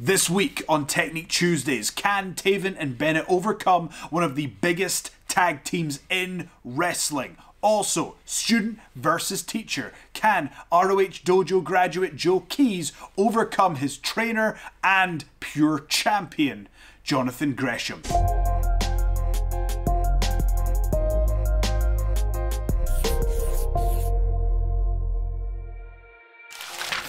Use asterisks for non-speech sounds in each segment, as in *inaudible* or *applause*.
This week on Technique Tuesdays, can Taven and Bennett overcome one of the biggest tag teams in wrestling? Also, student versus teacher. Can ROH Dojo graduate Joe Keys overcome his trainer and pure champion, Jonathan Gresham?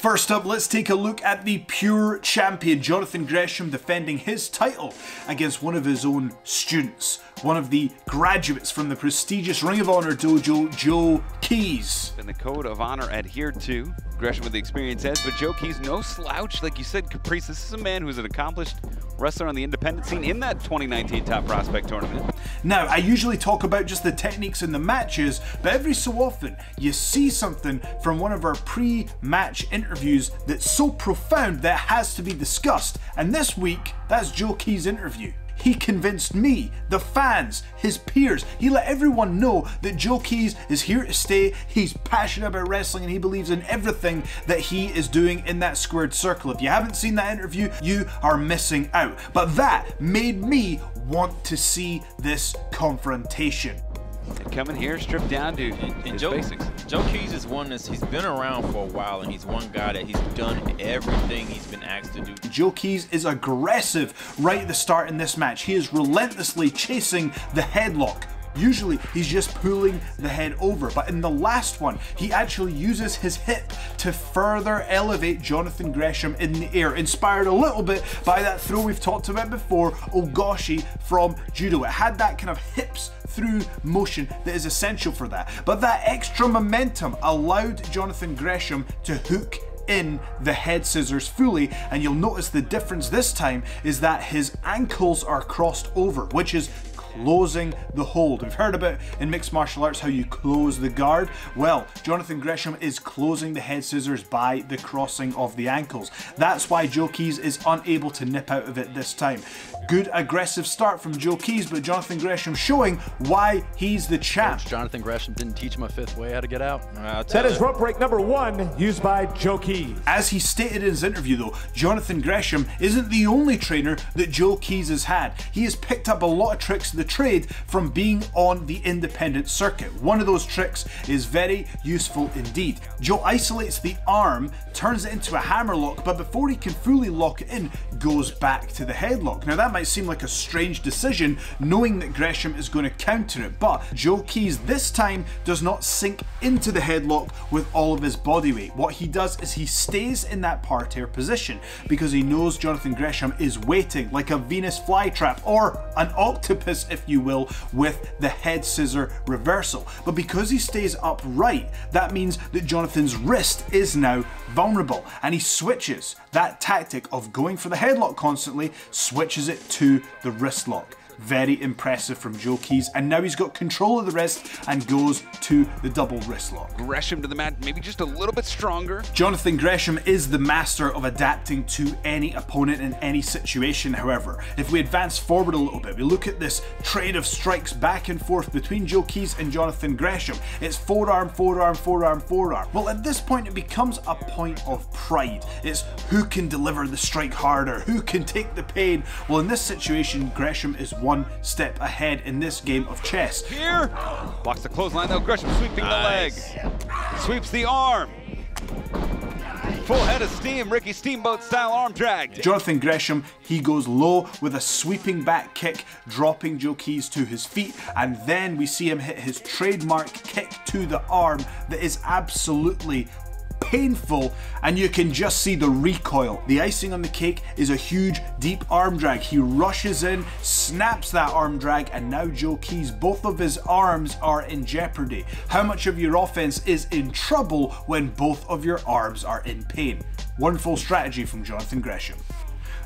First up, let's take a look at the pure champion, Jonathan Gresham, defending his title against one of his own students, one of the graduates from the prestigious Ring of Honor dojo, Joe Keys. And the code of honor adhered to. Gresham with the experience edge, but Joe Keys no slouch. Like you said, Caprice, this is a man who's an accomplished wrestler on the independent scene in that 2019 Top Prospect tournament. Now, I usually talk about just the techniques in the matches, but every so often you see something from one of our pre-match interviews that's so profound that it has to be discussed. And this week, that's Joe Key's interview. He convinced me, the fans, his peers. He let everyone know that Joe Keys is here to stay. He's passionate about wrestling and he believes in everything that he is doing in that squared circle. If you haven't seen that interview, you are missing out. But that made me want to see this confrontation. And coming here, stripped down to and, his Joe, basics. Joe Keys is one that's he's been around for a while, and he's one guy that he's done everything he's been asked to do. Joe Keys is aggressive right at the start in this match. He is relentlessly chasing the headlock. Usually he's just pulling the head over, but in the last one, he actually uses his hip to further elevate Jonathan Gresham in the air, inspired a little bit by that throw we've talked about before, Ogoshi from Judo. It had that kind of hips through motion that is essential for that. But that extra momentum allowed Jonathan Gresham to hook in the head scissors fully and you'll notice the difference this time is that his ankles are crossed over which is closing the hold. We've heard about in mixed martial arts how you close the guard. Well, Jonathan Gresham is closing the head scissors by the crossing of the ankles. That's why Joe Keys is unable to nip out of it this time. Good aggressive start from Joe Keys, but Jonathan Gresham showing why he's the champ. Coach Jonathan Gresham didn't teach him a fifth way how to get out. Uh, that is rope break number one, used by Joe Keys. As he stated in his interview though, Jonathan Gresham isn't the only trainer that Joe Keys has had. He has picked up a lot of tricks of the trade from being on the independent circuit. One of those tricks is very useful indeed. Joe isolates the arm, turns it into a hammer lock, but before he can fully lock it in, goes back to the headlock. Now that might seem like a strange decision, knowing that Gresham is going to counter it, but Joe Keys this time does not sink into the headlock with all of his body weight. What he does is he stays in that parterre position because he knows Jonathan Gresham is waiting like a Venus flytrap or an octopus, if you will, with the head scissor reversal. But because he stays upright, that means that Jonathan's wrist is now vulnerable and he switches that tactic of going for the headlock constantly, switches it to the wrist lock. Very impressive from Joe Keys, and now he's got control of the wrist and goes to the double wrist lock. Gresham to the mat, maybe just a little bit stronger. Jonathan Gresham is the master of adapting to any opponent in any situation, however. If we advance forward a little bit, we look at this trade of strikes back and forth between Joe Keys and Jonathan Gresham. It's forearm, forearm, forearm, forearm. Well, at this point, it becomes a point of pride. It's who can deliver the strike harder, who can take the pain. Well, in this situation, Gresham is one step ahead in this game of chess. Here, blocks the clothesline though. Gresham sweeping Nice. the leg, sweeps the arm. Full head of steam, Ricky Steamboat style arm drag. Jonathan Gresham, he goes low with a sweeping back kick, dropping Joe Keys to his feet, and then we see him hit his trademark kick to the arm that is absolutely painful and you can just see the recoil. The icing on the cake is a huge deep arm drag. He rushes in, snaps that arm drag and now Joe Keys, both of his arms are in jeopardy. How much of your offense is in trouble when both of your arms are in pain? Wonderful strategy from Jonathan Gresham.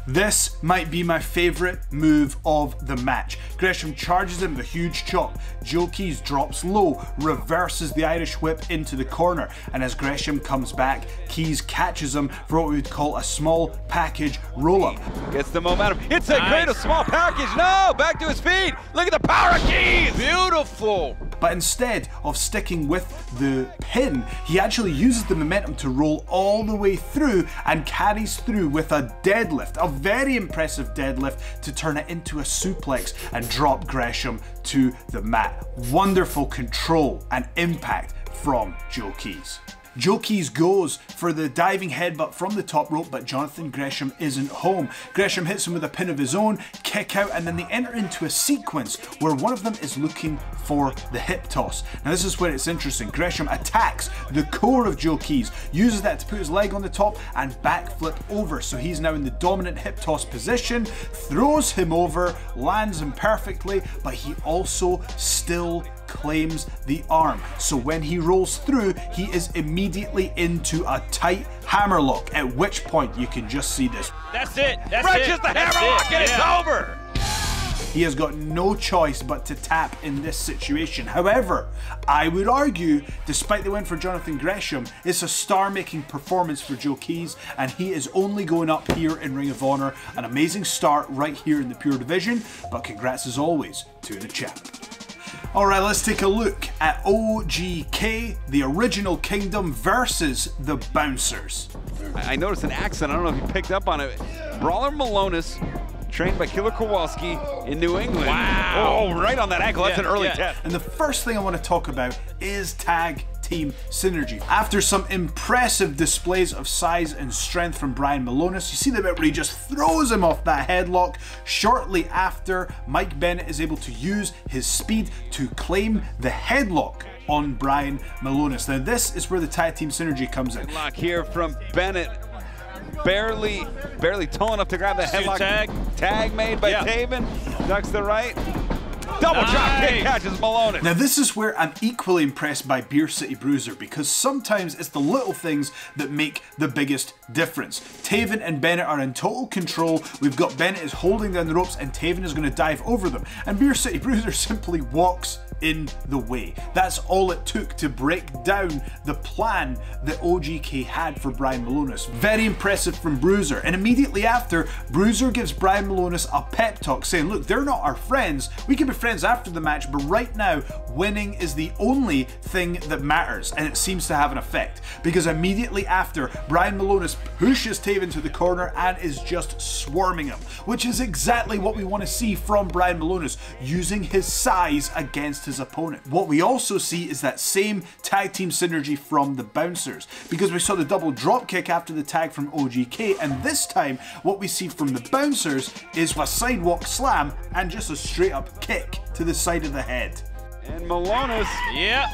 This might be my favourite move of the match. Gresham charges him with a huge chop. Joe Keys drops low, reverses the Irish whip into the corner, and as Gresham comes back, Keys catches him for what we would call a small package roll up. Gets the momentum. It's a Nice. great a small package. No, back to his feet. Look at the power of Keys. Beautiful but instead of sticking with the pin, he actually uses the momentum to roll all the way through and carries through with a deadlift, a very impressive deadlift to turn it into a suplex and drop Gresham to the mat. Wonderful control and impact from Joe Keys. Joe Keys goes for the diving headbutt from the top rope, but Jonathan Gresham isn't home. Gresham hits him with a pin of his own, kick out, and then they enter into a sequence where one of them is looking for the hip toss. Now, this is where it's interesting. Gresham attacks the core of Joe Keys, uses that to put his leg on the top and backflip over. So he's now in the dominant hip toss position, throws him over, lands him perfectly, but he also still claims the arm. So when he rolls through, he is immediately into a tight hammerlock, at which point you can just see this. That's it. That's Wrenches it. the hammerlock it. and it's Yeah. over. He has got no choice but to tap in this situation. However, I would argue, despite the win for Jonathan Gresham, it's a star making performance for Joe Keys, and he is only going up here in Ring of Honor. An amazing start right here in the Pure Division, but congrats as always to the champ. Alright, let's take a look at OGK, the original Kingdom versus the Bouncers. I I noticed an accent. I don't know if you picked up on it. Brawler Milonas, trained by Killer Kowalski in New England. Wow. Oh, right on that ankle. That's Yeah, an early yeah. test. And the first thing I want to talk about is tag team synergy. After some impressive displays of size and strength from Brian Milonas, you see the bit where he just throws him off that headlock. Shortly after, Mike Bennett is able to use his speed to claim the headlock on Brian Milonas. Now, this is where the tag team synergy comes in. Lock here from Bennett. Barely, barely tall enough to grab the the headlock. tag? Tag made by Yeah. Taven. Ducks the right. Double drop kick catches Milonas. Now, this is where I'm equally impressed by Beer City Bruiser because sometimes it's the little things that make the biggest difference. Taven and Bennett are in total control. We've got Bennett is holding down the ropes and Taven is going to dive over them. And Beer City Bruiser *laughs* simply walks in the way. That's all it took to break down the plan that OGK had for Brian Milonas. Very impressive from Bruiser. And immediately after, Bruiser gives Brian Milonas a pep talk saying, Look, they're not our friends. We can be friends after the match, but right now, winning is the only thing that matters. And it seems to have an effect because immediately after, Brian Milonas pushes Taven to the corner and is just swarming him, which is exactly what we want to see from Brian Milonas using his size against his opponent. What we also see is that same tag team synergy from the bouncers because we saw the double drop kick after the tag from OGK, and this time what we see from the bouncers is a sidewalk slam and just a straight up kick to the side of the head. And Milonas Yeah.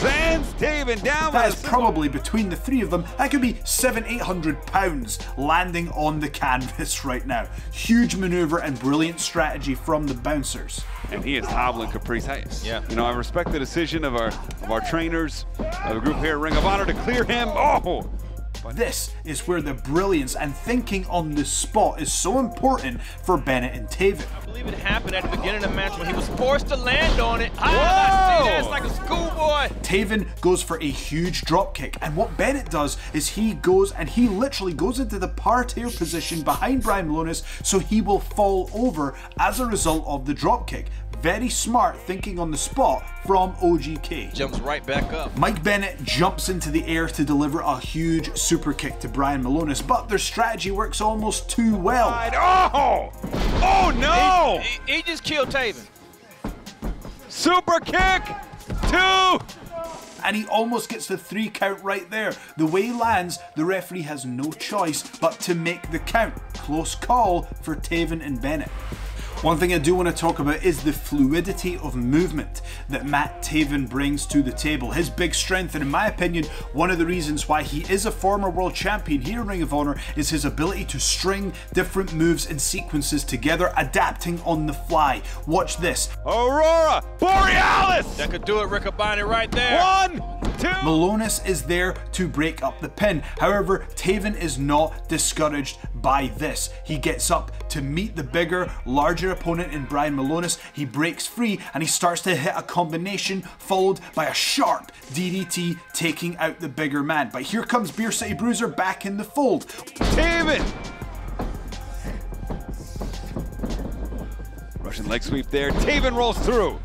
sends Taven down. That with is a probably between the three of them. That could be seven, eight hundred pounds landing on the canvas right now. Huge maneuver and brilliant strategy from the bouncers. and he is hobbling Caprice. I, Yeah. You know, I respect the decision of our of our trainers, of the group here at Ring of Honor to clear him. Oh, This is where the brilliance and thinking on the spot is so important for Bennett and Taven. I believe it happened at the beginning of the match when he was forced to land on it. Ah! I see that. Like a schoolboy. Taven goes for a huge drop kick, and what Bennett does is he goes and he literally goes into the parterre position behind Brian Milonas so he will fall over as a result of the drop kick. Very smart thinking on the spot from OGK. Jumps right back up. Mike Bennett jumps into the air to deliver a huge super kick to Brian Milonas, but their strategy works almost too well. oh, oh no! He, he just killed Taven. Super kick, two. and he almost gets the three count right there. The way he lands, the referee has no choice but to make the count. Close call for Taven and Bennett. One thing I do want to talk about is the fluidity of movement that Matt Taven brings to the table. His big strength, and in my opinion, one of the reasons why he is a former world champion here in Ring of Honor, is his ability to string different moves and sequences together, adapting on the fly. Watch this. Aurora Borealis. That could do it, Riccaboni, right there. One, two. Milonas is there to break up the pin. However, Taven is not discouraged by this. He gets up to meet the bigger, larger opponent in Brian Milonas. He breaks free and he starts to hit a combination followed by a sharp DDT taking out the bigger man. But here comes Beer City Bruiser back in the fold. Taven. Russian leg sweep there. Taven rolls through.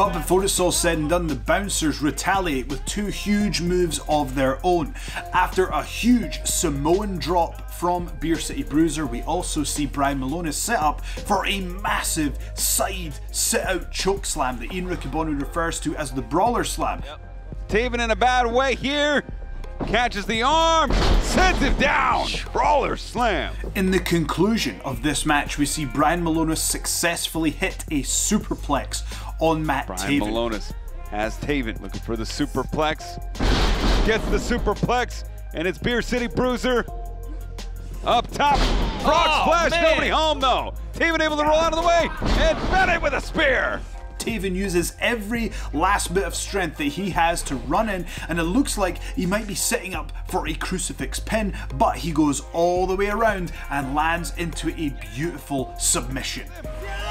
But before it's all said and done, the bouncers retaliate with two huge moves of their own. After a huge Samoan drop from Beer City Bruiser, we also see Brian Milonas set up for a massive side sit out choke slam that Ian Riccaboni refers to as the Brawler Slam. Taven in a bad way here. Catches the arm, sends it down. Brawler slam. In the conclusion of this match, we see Brian Milonas successfully hit a superplex on Matt Brian Taven. Milonas has Taven looking for the superplex. Gets the superplex, and it's Beer City Bruiser. Up top, frog Oh, splash, man. nobody home though. Taven able to roll out of the way, and Bennett with a spear. Taven uses every last bit of strength that he has to run in, and it looks like he might be setting up for a crucifix pin, but he goes all the way around and lands into a beautiful submission.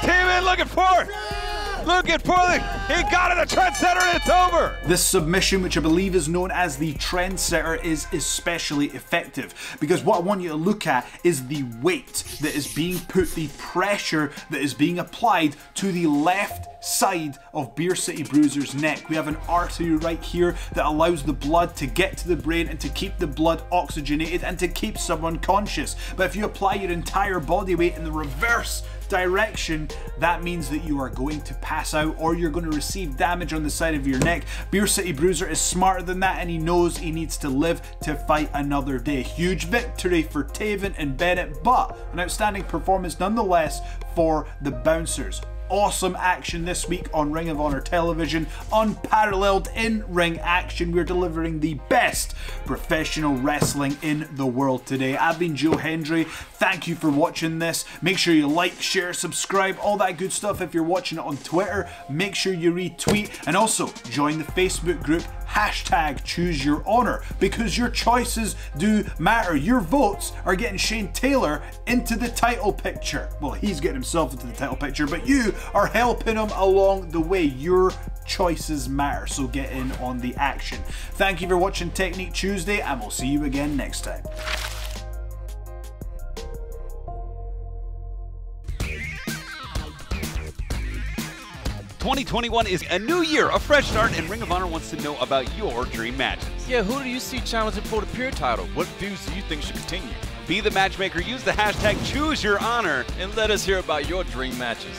Taven looking for it. at it. He got it, the trendsetter, and it's over. This submission, which I believe is known as the trendsetter, is especially effective because what I want you to look at is the weight that is being put, the pressure that is being applied to the left side of Beer City Bruiser's neck. We have an artery right here that allows the blood to get to the brain and to keep the blood oxygenated and to keep someone conscious. But if you apply your entire body weight in the reverse direction, that means that you are going to pass out or you're going to receive damage on the side of your neck. Beer City Bruiser is smarter than that and he knows he needs to live to fight another day. Huge victory for Taven and Bennett, but an outstanding performance nonetheless for the Bouncers awesome action this week on Ring of Honor television. Unparalleled in ring action. We're delivering the best professional wrestling in the world today. I've been Joe Hendry. Thank you for watching this. Make sure you like, share, subscribe, all that good stuff. If you're watching it on Twitter, make sure you retweet and also join the Facebook group hashtag choose your honor because your choices do matter. Your votes are getting Shane Taylor into the title picture. Well, he's getting himself into the title picture, but you are helping him along the way. Your choices matter, so get in on the action. Thank you for watching Technique Tuesday, and we'll see you again next time. 2021 is a new year, a fresh start, and Ring of Honor wants to know about your dream matches. Yeah, who do you see challenging for the Pure title? What feuds do you think should continue? Be the matchmaker, use the hashtag choose your honor. And let us hear about your dream matches.